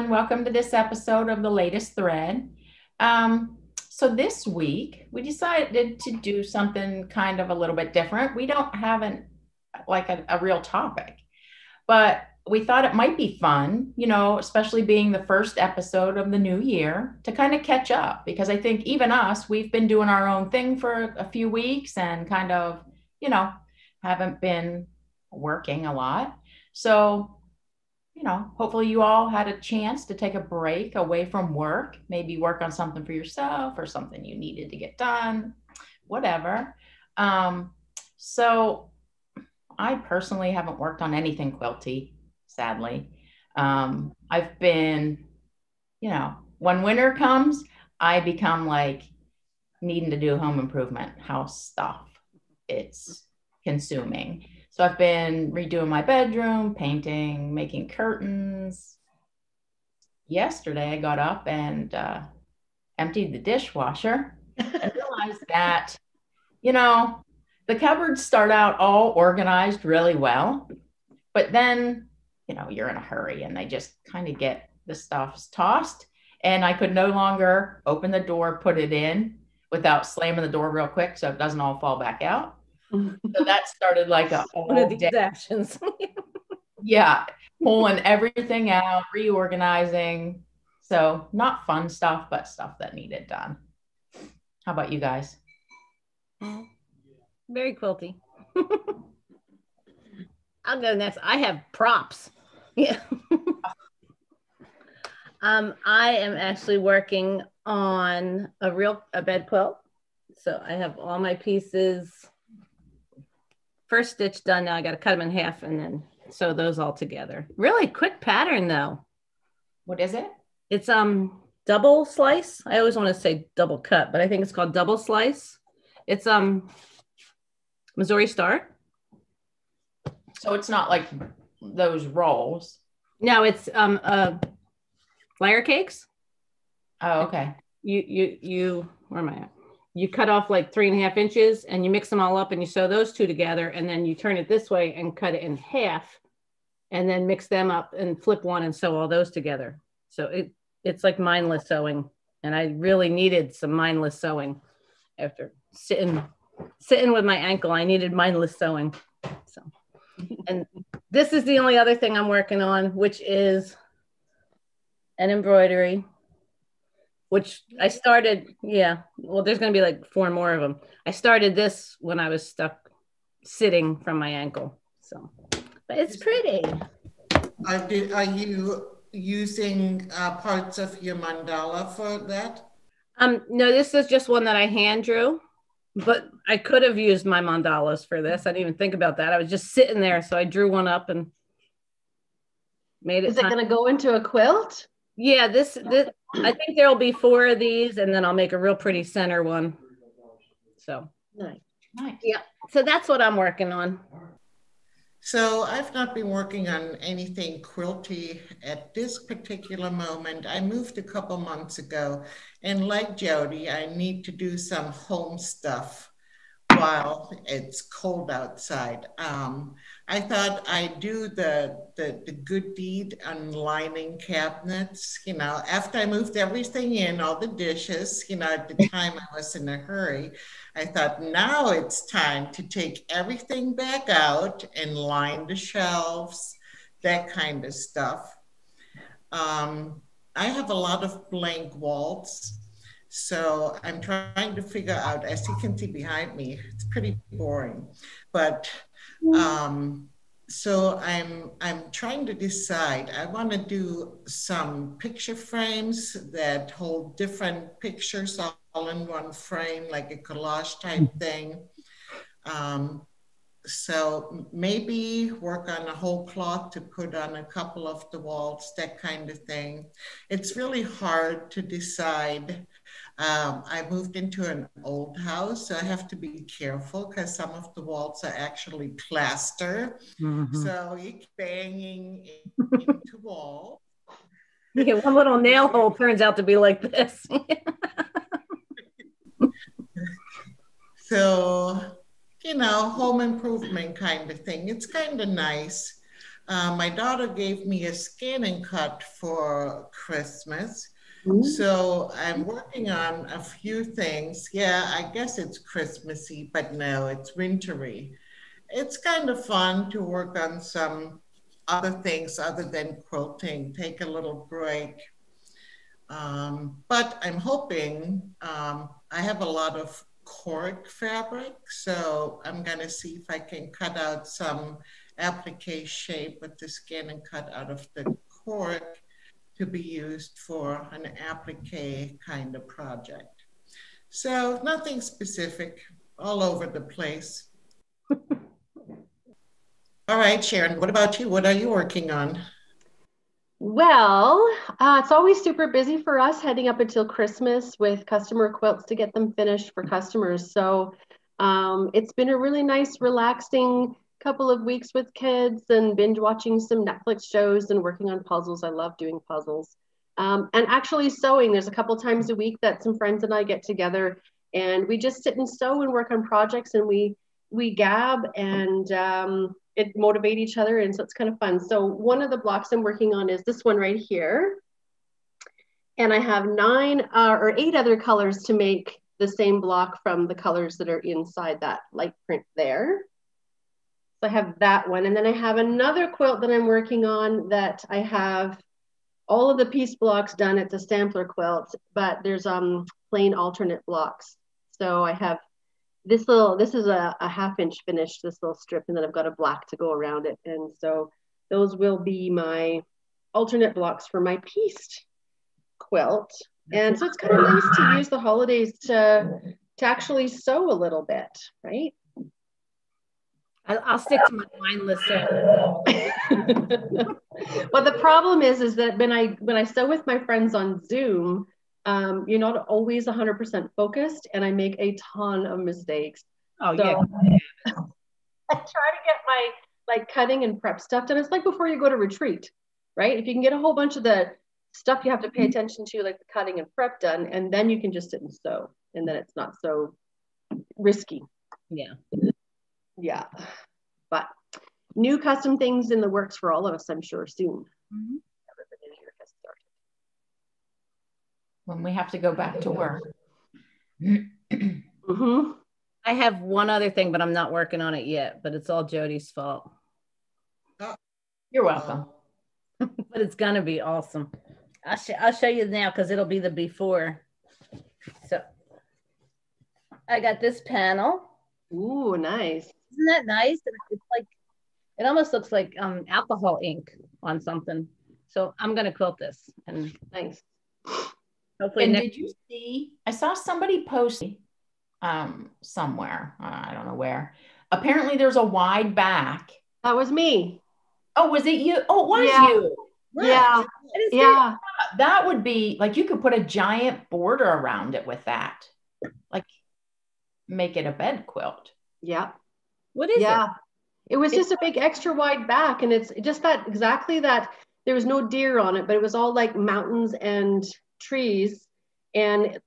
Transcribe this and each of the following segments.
everyone. Welcome to this episode of the latest thread. Um, so, this week we decided to do something kind of a little bit different. We don't have an like a, a real topic, but we thought it might be fun, you know, especially being the first episode of the new year to kind of catch up because I think even us, we've been doing our own thing for a few weeks and kind of, you know, haven't been working a lot. So, you know, hopefully you all had a chance to take a break away from work, maybe work on something for yourself or something you needed to get done, whatever. Um, so, I personally haven't worked on anything quilty sadly. Um, I've been, you know, when winter comes, I become like needing to do home improvement house stuff. It's consuming. So I've been redoing my bedroom, painting, making curtains. Yesterday, I got up and uh, emptied the dishwasher and realized that, you know, the cupboards start out all organized really well, but then you know you're in a hurry and they just kind of get the stuff tossed and i could no longer open the door put it in without slamming the door real quick so it doesn't all fall back out so that started like a one of these actions yeah pulling everything out reorganizing so not fun stuff but stuff that needed done how about you guys very quilty I'll go next. I have props. Yeah. um, I am actually working on a real a bed quilt. So I have all my pieces first stitch done. Now I got to cut them in half and then sew those all together. Really quick pattern though. What is it? It's um double slice. I always want to say double cut, but I think it's called double slice. It's um Missouri Star. So it's not like those rolls. No, it's um uh layer cakes. Oh, okay. You you you where am I at? You cut off like three and a half inches and you mix them all up and you sew those two together and then you turn it this way and cut it in half and then mix them up and flip one and sew all those together. So it it's like mindless sewing. And I really needed some mindless sewing after sitting sitting with my ankle. I needed mindless sewing. So and this is the only other thing I'm working on, which is an embroidery, which I started. Yeah, well, there's going to be like four more of them. I started this when I was stuck sitting from my ankle. So, but it's pretty. Are, are you using uh, parts of your mandala for that? Um, no, this is just one that I hand drew but I could have used my mandalas for this. I didn't even think about that. I was just sitting there, so I drew one up and made it. Is it going to go into a quilt? Yeah, this this I think there'll be four of these, and then I'll make a real pretty center one. So nice, nice. Yeah, so that's what I'm working on. So I've not been working on anything quilty at this particular moment. I moved a couple months ago, and like Jody, I need to do some home stuff while it's cold outside. Um, I thought I'd do the, the, the good deed on lining cabinets. You know, after I moved everything in, all the dishes, you know, at the time I was in a hurry, I thought now it's time to take everything back out and line the shelves, that kind of stuff. Um, I have a lot of blank walls. So I'm trying to figure out, as you can see behind me, it's pretty boring, but um, so I'm I'm trying to decide. I want to do some picture frames that hold different pictures all in one frame, like a collage type mm-hmm. thing. Um, so maybe work on a whole cloth to put on a couple of the walls, that kind of thing. It's really hard to decide um, I moved into an old house, so I have to be careful because some of the walls are actually plaster. Mm-hmm. So you banging into wall. Yeah, one little nail hole turns out to be like this. so, you know, home improvement kind of thing. It's kind of nice. Uh, my daughter gave me a scan and cut for Christmas. Ooh. So I'm working on a few things. Yeah, I guess it's Christmassy, but no, it's wintry. It's kind of fun to work on some other things other than quilting, take a little break. Um, but I'm hoping um, I have a lot of cork fabric, so I'm going to see if I can cut out some applique shape with the scan and cut out of the cork to be used for an applique kind of project. So nothing specific, all over the place. all right, Sharon, what about you? What are you working on? Well, uh, it's always super busy for us heading up until Christmas with customer quilts to get them finished for customers. So um, it's been a really nice, relaxing couple of weeks with kids and binge watching some Netflix shows and working on puzzles. I love doing puzzles. Um, and actually sewing. There's a couple times a week that some friends and I get together and we just sit and sew and work on projects and we we gab and um, it motivate each other and so it's kind of fun. So one of the blocks I'm working on is this one right here. And I have nine uh, or eight other colors to make the same block from the colors that are inside that light print there. So I have that one. And then I have another quilt that I'm working on that I have all of the piece blocks done. It's a sampler quilt, but there's um plain alternate blocks. So I have this little, this is a, a half inch finish, this little strip, and then I've got a black to go around it. And so those will be my alternate blocks for my pieced quilt. And so it's kind of nice to use the holidays to, to actually sew a little bit, right? I'll, I'll stick to my mindless sew. well, the problem is, is that when I when I sew with my friends on Zoom, um, you're not always 100% focused, and I make a ton of mistakes. Oh So- yeah. I try to get my like cutting and prep stuff done. It's like before you go to retreat, right? If you can get a whole bunch of the stuff you have to pay attention to, like the cutting and prep done, and then you can just sit and sew, and then it's not so risky. Yeah. Yeah. But new custom things in the works for all of us, I'm sure, soon. Mhm. Here has started. When we have to go back to work. Mhm. I have one other thing, but I'm not working on it yet. But it's all Jody's fault. You're welcome. But it's gonna be awesome. I'll, sh- I'll show you now because it'll be the before. So I got this panel. Ooh, nice. Isn't that nice? And It's like it almost looks like um alcohol ink on something. So I'm gonna quilt this and thanks. hopefully And next did you see? I saw somebody post um, somewhere. uh, I don't know where. Apparently, there's a wide back. That was me. Oh, was it you? Oh, it was Yeah. you. Yeah. I didn't see Yeah. that. That would be like you could put a giant border around it with that. Like make it a bed quilt. Yeah. What is it? yeah. it? It was just a big extra wide back, and it's just that exactly that. There was no deer on it, but it was all like mountains and trees, and it,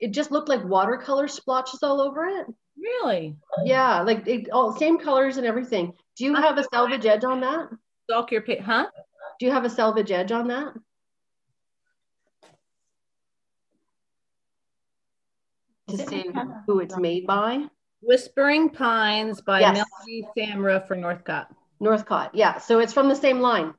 it just looked like watercolor splotches all over it. Really? Yeah, like it, all same colors and everything. Do you have a selvage edge on that? Stalk your pit, huh? Do you have a selvage edge on that? To see who it's made by? Whispering Pines by Yes. Melody Samra for Northcott. Northcott. Yeah, so it's from the same line.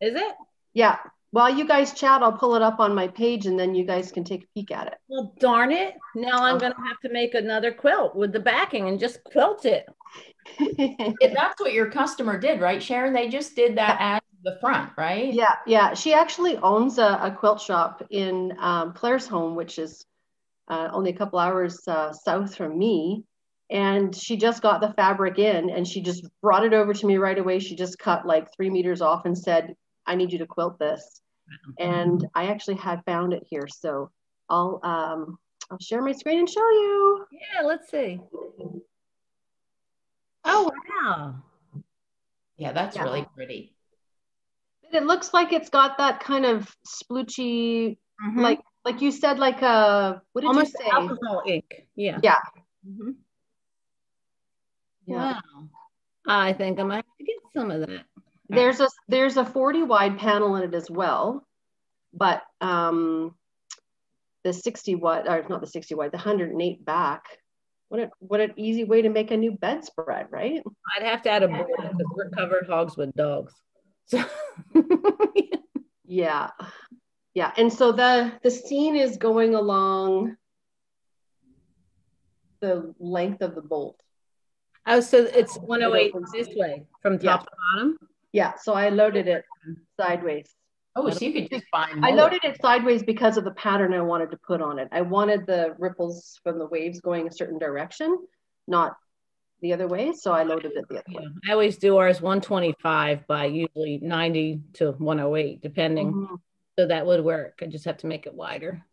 Is it? Yeah. While you guys chat, I'll pull it up on my page and then you guys can take a peek at it. Well, darn it. Now I'm Oh. going to have to make another quilt with the backing and just quilt it. it. Yeah, That's what your customer did, right, Sharon? They just did that as the front, right? yeah, yeah. She actually owns a, a quilt shop in um, Claresholm, which is uh, only a couple hours uh, south from me. And she just got the fabric in and she just brought it over to me right away. She just cut like three meters off and said, I need you to quilt this. And I actually had found it here. So I'll um, I'll share my screen and show you. Yeah, let's see. Oh, wow. Yeah, that's Yeah. really pretty. It looks like it's got that kind of sploochy, Mhm. like like you said, like a what did almost you say? alcohol ink. Yeah. Yeah. Mhm. Yeah. Wow. I think I might have to get some of that. There's a there's a 40 wide panel in it as well, but um, the 60 watt, or not the 60 wide, the 108 back. What a what an easy way to make a new bedspread, right? I'd have to add a board because we're covered hogs with dogs. So Yeah, yeah. And so the the scene is going along the length of the bolt. Oh, so it's 108 this way from top Yeah. to bottom. Yeah, so I loaded it sideways. Oh, so you could just find. more. I loaded it sideways because of the pattern I wanted to put on it. I wanted the ripples from the waves going a certain direction, not the other way. So I loaded it the other Yeah, way. I always do ours 125 by usually 90 to 108, depending. Mhm. So that would work. I just have to make it wider.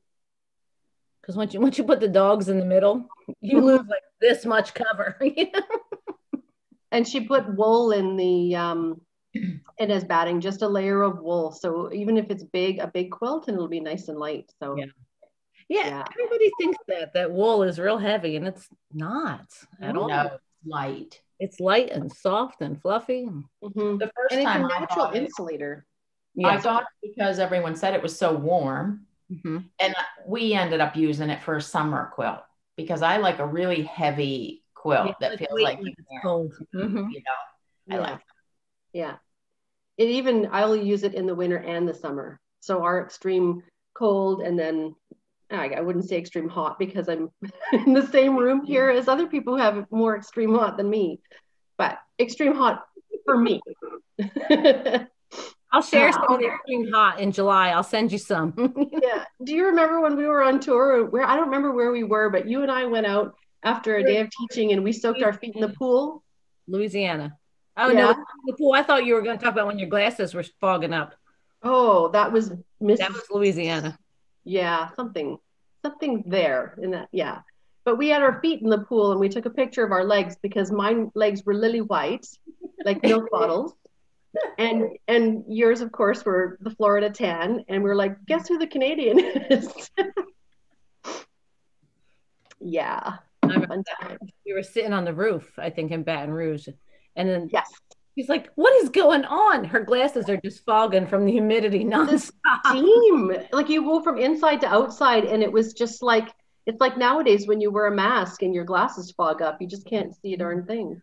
Because once you once you put the dogs in the middle, you lose like this much cover. you know? And she put wool in the um in as batting, just a layer of wool. So even if it's big, a big quilt, and it'll be nice and light. So Yeah. yeah, Yeah. everybody thinks that that wool is real heavy, and it's not at all. No, light. It's light and soft and fluffy. Mhm. The first and it's a time I natural bought it, insulator. I Yes. got it because everyone said it was so warm. Mhm. And we ended up using it for a summer quilt because I like a really heavy quilt Yeah, that feels like you it's cold. Mhm. you know. I Yeah. like Yeah. It even I'll use it in the winter and the summer. So our extreme cold and then I, I wouldn't say extreme hot because I'm in the same room here as other people who have more extreme hot than me. But extreme hot for me. I'll share Yeah. some of the extreme hot in July. I'll send you some. yeah. Do you remember when we were on tour where I don't remember where we were, but you and I went out after a day of teaching and we soaked our feet in the pool? Louisiana. Oh Yeah. no, the pool. I thought you were going to talk about when your glasses were fogging up. Oh, that was Miss That was Louisiana. Yeah, something, something there in that. Yeah. But we had our feet in the pool and we took a picture of our legs because my legs were lily white, like milk bottles. And and yours, of course, were the Florida tan. And we are like, guess who the Canadian is? yeah. I remember Fun that. time. We were sitting on the roof, I think, in Baton Rouge, and then Yes. she's like, "What is going on?" Her glasses are just fogging from the humidity nonstop. Steam. Like you go from inside to outside and it was just like it's like nowadays when you wear a mask and your glasses fog up, you just can't see a darn thing.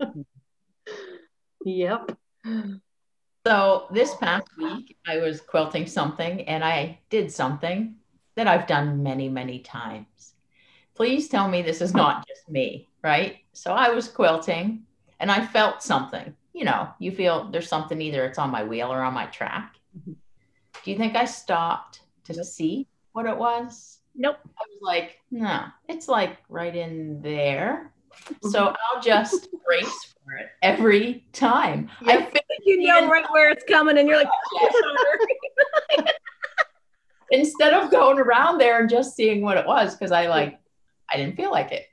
yep. So this past week, I was quilting something and I did something that I've done many, many times. Please tell me this is not just me, right? So I was quilting and I felt something. You know, you feel there's something either it's on my wheel or on my track. Mhm. Do you think I stopped to see what it was? Nope. I was like, no, it's like right in there. So I'll just brace for it every time. I feel like You know right where it's coming, and you're like, instead of going around there and just seeing what it was because i like i didn't feel like it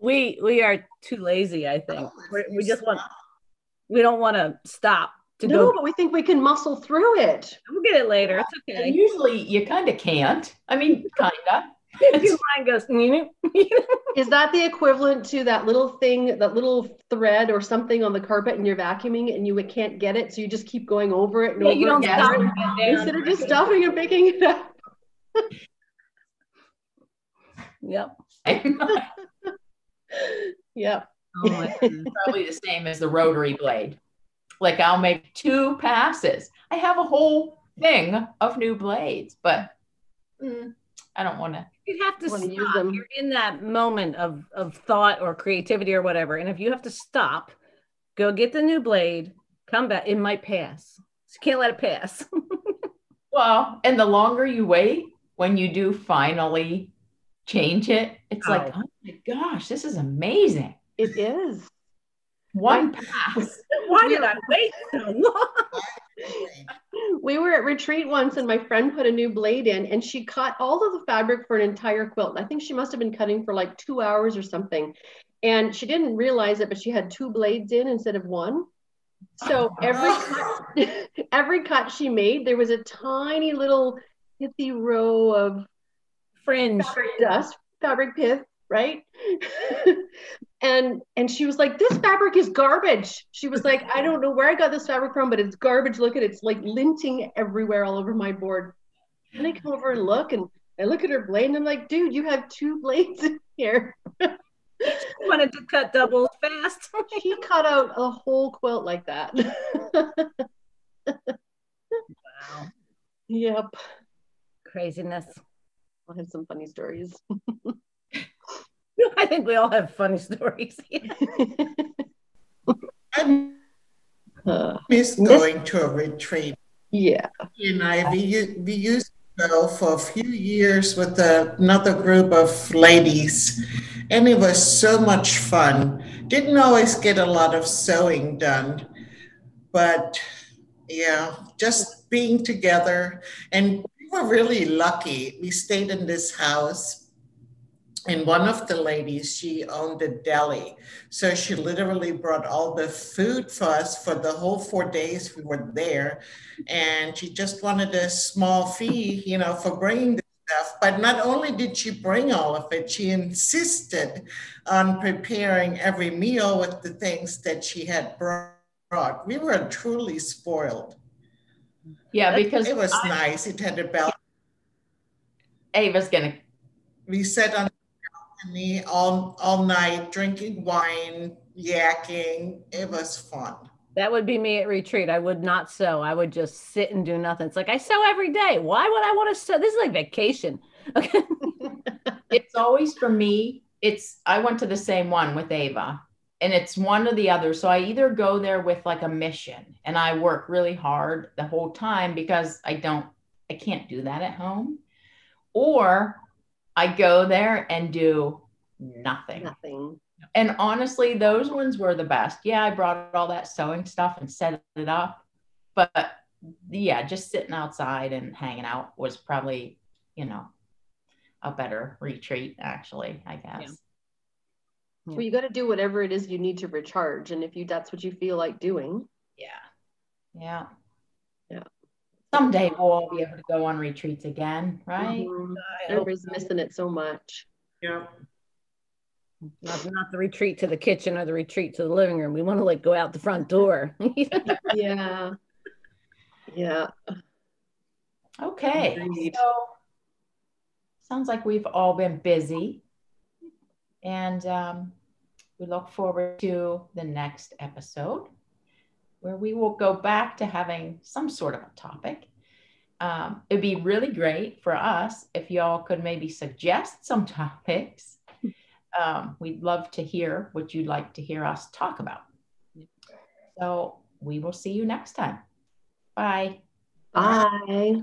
we we are too lazy. I think We're, we just want we don't want to stop to No, go. but we think we can muscle through it. We'll get it later. It's and okay. usually you kind of can't i mean kind of Your mind goes. "Mm, Is that the equivalent to that little thing, that little thread or something on the carpet and you're vacuuming and you can't get it? So you just keep going over it and Yeah, over you don't it Yeah. stop. and and over get it down. instead of just stopping and picking it up. Yep. yep. Oh my probably the same as the rotary blade like i'll make two passes i have a whole thing of new blades but mm, i don't want to You have to Wanna stop. use them. You're in that moment of of thought or creativity or whatever, and if you have to stop, go get the new blade, come back. It might pass. So you can't let it pass. well and the longer you wait when you do finally change it it's like Oh. my gosh this is amazing It is. one pass Why did I wait so long? We were at retreat once and my friend put a new blade in and she cut all of the fabric for an entire quilt. I think she must have been cutting for like two hours or something. And she didn't realize it, but she had two blades in instead of one. So uh-huh. every cut, every cut she made, there was a tiny little pithy row of Fringe. fabric dust, fabric pith, right? and and she was like this fabric is garbage. She was like i don't know where i got this fabric from but it's garbage. Look at it. It's like linting everywhere all over my board. And i come over and look and i look at her blade and i'm like dude you have two blades in here. Wanted to cut doubles fast. She cut out a whole quilt like that. Wow. Yep. Craziness i'll have some funny stories I think we all have funny stories. I miss uh, going to a retreat. Yeah. And I we, we used to go for a few years with another group of ladies, and it was so much fun. Didn't always get a lot of sewing done, but yeah, just being together. And we were really lucky. We stayed in this house and one of the ladies she owned a deli. So she literally brought all the food for us for the whole four days we were there. And she just wanted a small fee you know for bringing the stuff. But not only did she bring all of it she insisted on preparing every meal with the things that she had brought. We were truly spoiled yeah because it was I, nice it had a bell ava's gonna we sat on the me all all night drinking wine, yakking. It was fun. That would be me at retreat. I would not sew. I would just sit and do nothing. It's like I sew every day. Why would I want to sew? This is like vacation. Okay. it's always for me. It's I went to the same one with Ava, and it's one or the other. So I either go there with like a mission, and I work really hard the whole time because I don't, I can't do that at home, or I go there and do nothing. Nothing. And honestly, those ones were the best. Yeah, I brought all that sewing stuff and set it up. But yeah, just sitting outside and hanging out was probably, you know, a better retreat, actually, I guess. Yeah. Well, you got to do whatever it is you need to recharge. And if you that's what you feel like doing. Yeah. Yeah. Yeah someday we'll all be able to go on retreats again, right? Mm-hmm. Everybody's missing it so much. Yeah. Not, not the retreat to the kitchen or the retreat to the living room. We want to like go out the front door. yeah. Yeah. Okay. Agreed. So sounds like we've all been busy. And um, we look forward to the next episode where we will go back to having some sort of a topic. Um, it'd be really great for us if y'all could maybe suggest some topics. Um, we'd love to hear what you'd like to hear us talk about. So we will see you next time. Bye. Bye.